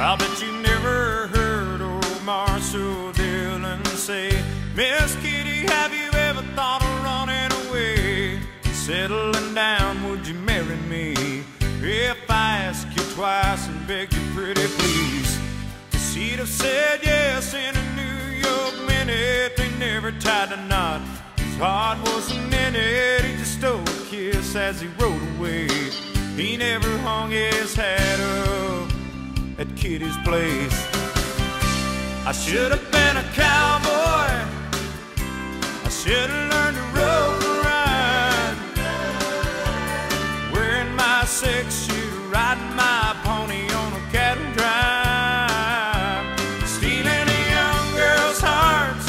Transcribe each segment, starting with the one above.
I'll bet you never heard old Marshal Dillon say, Miss Kitty, have you ever thought of running away? Settling down, would you marry me? If I ask you twice and beg you pretty please, she'd have said yes in a New York minute. They never tied a knot. His heart wasn't in it. He just stole a kiss as he rode away. He never hung his hat up at Kitty's place. I should have been a cowboy. I should have learned to rope and ride. Wearing my six shooter, riding my pony on a cattle drive. Stealing a young girl's hearts,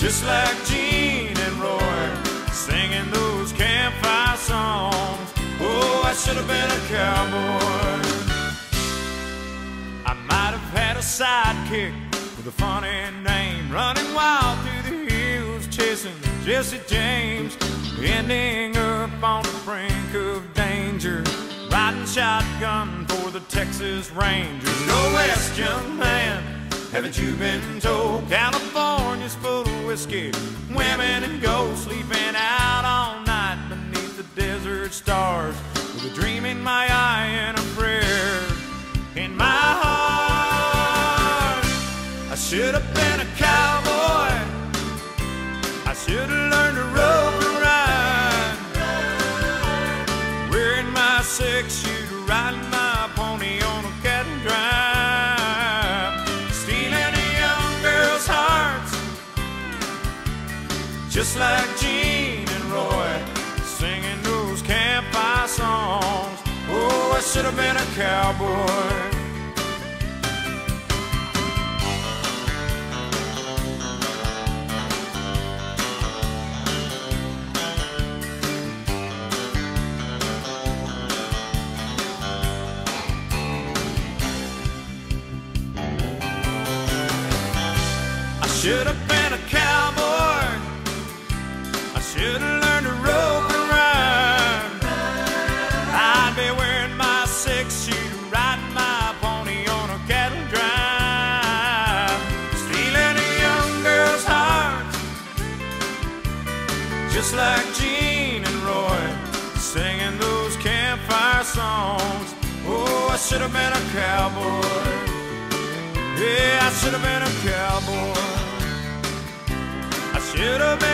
just like Gene and Roy, singing those campfire songs. Should have been a cowboy. I might have had a sidekick with a funny name, running wild through the hills, chasing Jesse James, ending up on the brink of danger, riding shotgun for the Texas Rangers. Go west, young man, haven't you been told? California's full of whiskey, women and gold, sleeping out all night beneath the desert stars, with a dream in my eye and a prayer in my heart. I should have been a cowboy. I should have learned to rope and ride. Wearing my six shooter, riding my pony on a cattle drive. Stealing a young girl's hearts, just like Gene I should have been a cowboy. Should have just like Gene and Roy, singing those campfire songs. Oh, I should have been a cowboy. Yeah, I should have been a cowboy. I should have been